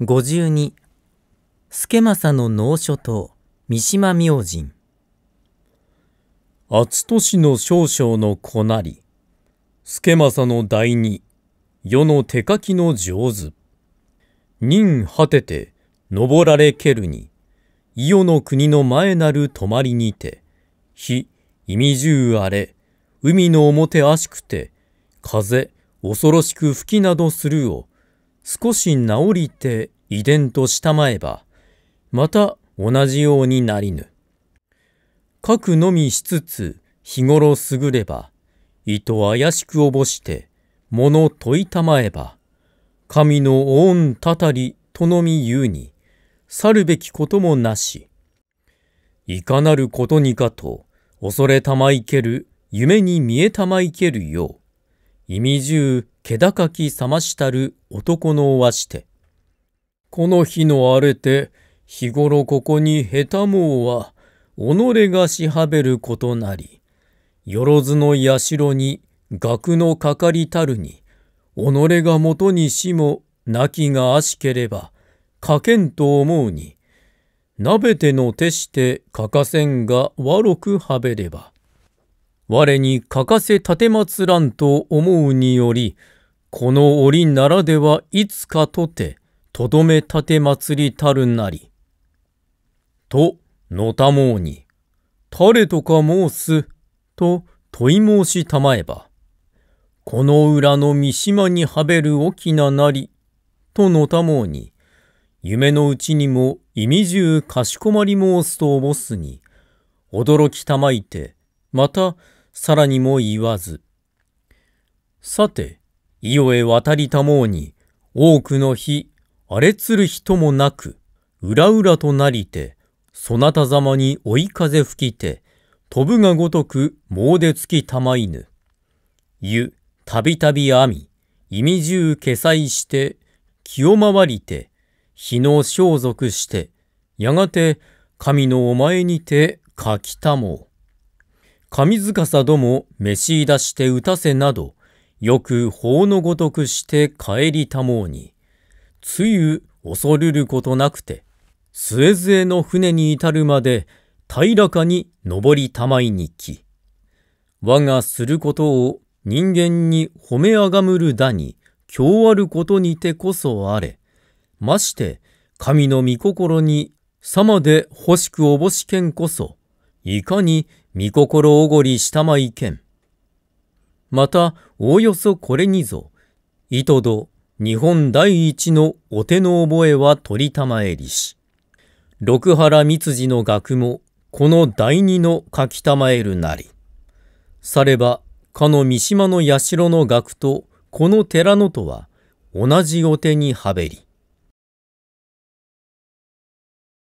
52助政の農書と三島明神。厚年の少々の子なり。助政の第二。世の手書きの上手。任果てて登られけるに。伊予の国の前なる泊まりにて。火意味中あれ。海の表あしくて。風恐ろしく吹きなどするを。少し治りて遺伝としたまえばまた同じようになりぬ。かくのみしつつ日頃優れば糸怪しくおぼして物問いたまえば神の恩たたりとのみ言うに去るべきこともなしいかなることにかと恐れたまいける夢に見えたまいけるよう意味中気高き冷ましたる男のおわして。この日の荒れて日頃ここに下手もうは己がしはべることなりよろずの社に学のかかりたるに己がもとにしも亡きがあしければかけんと思うに鍋ての手してかかせんが悪くはべれば我にかかせ立てまつらんと思うによりこの折ならではいつかとてとどめ立てまつりたるなり。とのたもうに誰とか申すと問い申したまえばこの裏の三島にはべる大きななりとのたもうに夢のうちにも意味中かしこまり申すとおぼすに驚きたまいてまたさらにも言わずさて伊予へ渡りたもうに多くの日荒れつる人もなく裏々となりてそなたざまに追い風吹きて飛ぶがごとく猛でつきたまいぬ。ゆたびたび編み意味中消災して気を回りて日の装束してやがて神のお前にて書きたもう。神塚さども召し出して打たせなど、よく法のごとくして帰りたもうに、つゆ恐るることなくて、スエズエの船に至るまで平らかに登りたまいにき、我がすることを人間に褒めあがむるだに、今日あることにてこそあれ、まして神の御心にさまで欲しくおぼしけんこそ、いかに御心おごりしたまいけん。また、おおよそこれにぞ、いとど日本第一のお手の覚えは取りたまえりし、六原三辻の学も、この第二の書きたまえるなり。されば、かの三島の社の学と、この寺のとは、同じお手にはべり。